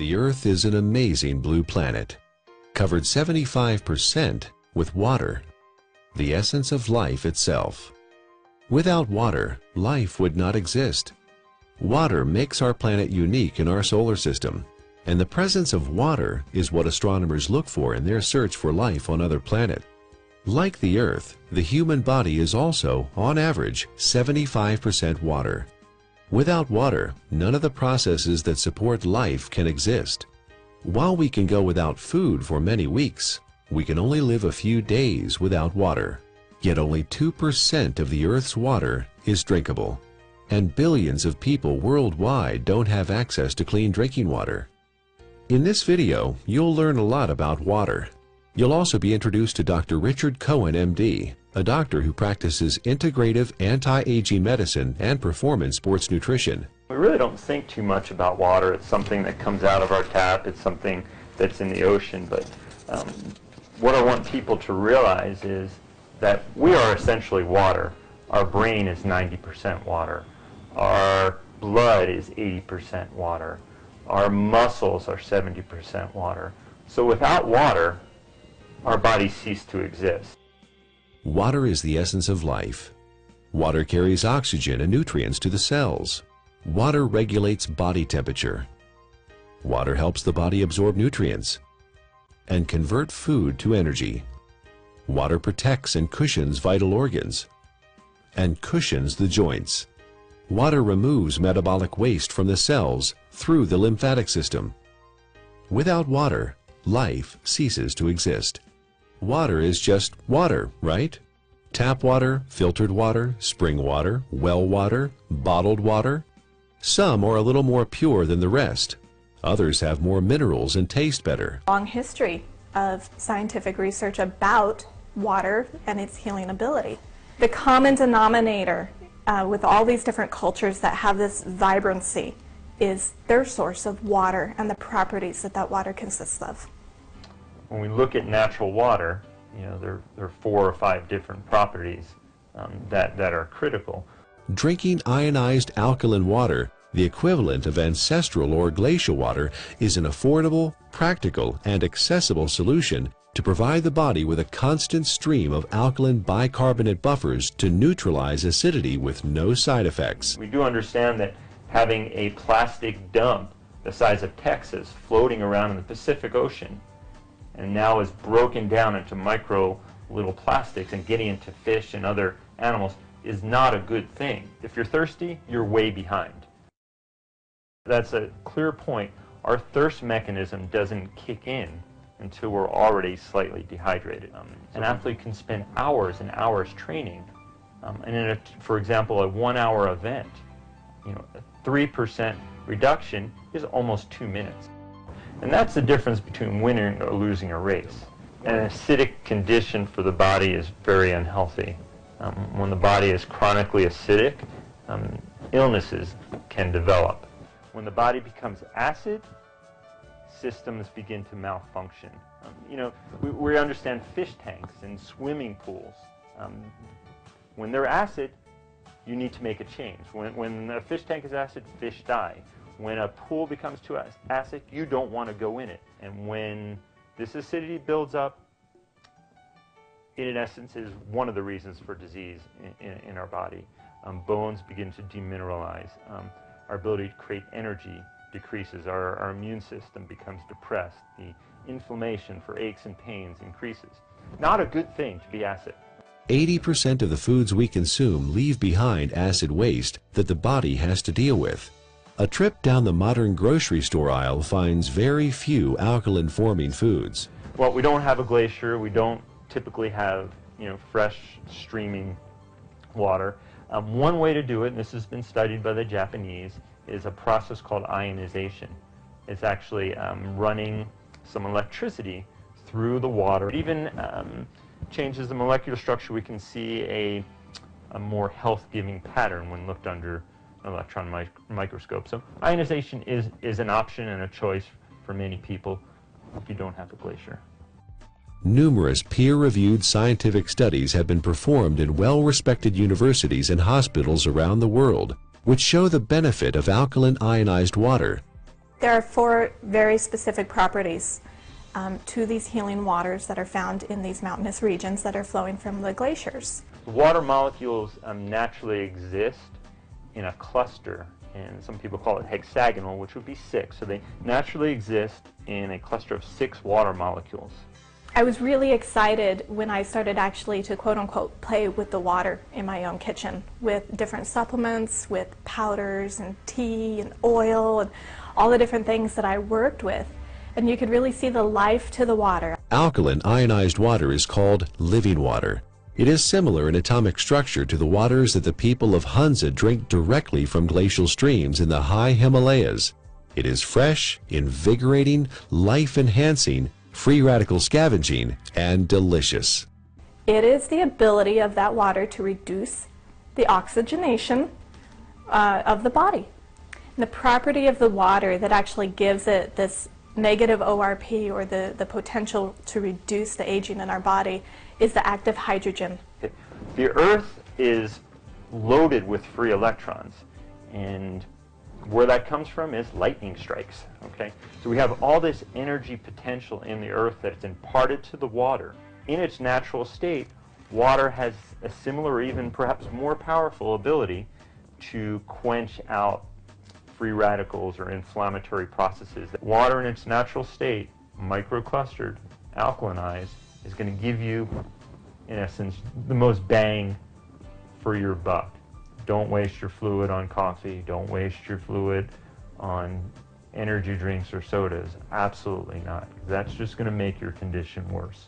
The Earth is an amazing blue planet, covered 75% with water, the essence of life itself. Without water, life would not exist. Water makes our planet unique in our solar system, and the presence of water is what astronomers look for in their search for life on other planets. Like the Earth, the human body is also, on average, 75% water. Without water, none of the processes that support life can exist. While we can go without food for many weeks, we can only live a few days without water. Yet only 2% of the Earth's water is drinkable. And billions of people worldwide don't have access to clean drinking water. In this video, you'll learn a lot about water. You'll also be introduced to Dr. Richard Cohen, MD, a doctor who practices integrative anti-aging medicine and performance sports nutrition. We really don't think too much about water. It's something that comes out of our tap. It's something that's in the ocean. But um, what I want people to realize is that we are essentially water. Our brain is 90% water. Our blood is 80% water. Our muscles are 70% water. So without water, our bodies cease to exist. Water is the essence of life. Water carries oxygen and nutrients to the cells. Water regulates body temperature. Water helps the body absorb nutrients and convert food to energy. Water protects and cushions vital organs and cushions the joints. Water removes metabolic waste from the cells through the lymphatic system. Without water, life ceases to exist. Water is just water, right? Tap water, filtered water, spring water, well water, bottled water. Some are a little more pure than the rest. Others have more minerals and taste better. Long history of scientific research about water and its healing ability. The common denominator uh, with all these different cultures that have this vibrancy is their source of water and the properties that that water consists of when we look at natural water, you know, there, there are four or five different properties um, that, that are critical. Drinking ionized alkaline water, the equivalent of ancestral or glacial water, is an affordable, practical, and accessible solution to provide the body with a constant stream of alkaline bicarbonate buffers to neutralize acidity with no side effects. We do understand that having a plastic dump the size of Texas floating around in the Pacific Ocean and now is broken down into micro little plastics and getting into fish and other animals is not a good thing. If you're thirsty, you're way behind. That's a clear point. Our thirst mechanism doesn't kick in until we're already slightly dehydrated. Um, an athlete can spend hours and hours training, um, and in a, for example, a one-hour event, you know, a 3% reduction is almost two minutes. And that's the difference between winning or losing a race. An acidic condition for the body is very unhealthy. Um, when the body is chronically acidic, um, illnesses can develop. When the body becomes acid, systems begin to malfunction. Um, you know, we, we, understand fish tanks and swimming pools. Um, when they're acid, you need to make a change. When, when a fish tank is acid, fish die. When a pool becomes too acidic, you don't want to go in it. And when this acidity builds up, it in essence is one of the reasons for disease in, in, in our body. Um, bones begin to demineralize. Um, our ability to create energy decreases. Our, our immune system becomes depressed. The inflammation for aches and pains increases. Not a good thing to be acid. 80% of the foods we consume leave behind acid waste that the body has to deal with. A trip down the modern grocery store aisle finds very few alkaline-forming foods. Well, we don't have a glacier. We don't typically have, you know, fresh streaming water. Um, one way to do it, and this has been studied by the Japanese, is a process called ionization. It's actually um, running some electricity through the water. It even um, changes the molecular structure. We can see a, a more health-giving pattern when looked under electron mic microscope. So ionization is, is an option and a choice for many people if you don't have a glacier. Numerous peer-reviewed scientific studies have been performed in well-respected universities and hospitals around the world, which show the benefit of alkaline ionized water. There are four very specific properties um, to these healing waters that are found in these mountainous regions that are flowing from the glaciers. Water molecules um, naturally exist in a cluster, and some people call it hexagonal, which would be six. So they naturally exist in a cluster of six water molecules. I was really excited when I started actually to quote unquote play with the water in my own kitchen with different supplements, with powders and tea and oil and all the different things that I worked with. And you could really see the life to the water. Alkaline ionized water is called living water. It is similar in atomic structure to the waters that the people of Hunza drink directly from glacial streams in the high Himalayas. It is fresh, invigorating, life-enhancing, free radical scavenging, and delicious. It is the ability of that water to reduce the oxygenation uh, of the body. And the property of the water that actually gives it this negative ORP or the, the potential to reduce the aging in our body is the active hydrogen. The Earth is loaded with free electrons and where that comes from is lightning strikes. Okay, so we have all this energy potential in the Earth that's imparted to the water. In its natural state, water has a similar, even perhaps more powerful ability to quench out free radicals or inflammatory processes. Water in its natural state, microclustered, alkalinized, is going to give you, in essence, the most bang for your buck. Don't waste your fluid on coffee. Don't waste your fluid on energy drinks or sodas. Absolutely not. That's just going to make your condition worse.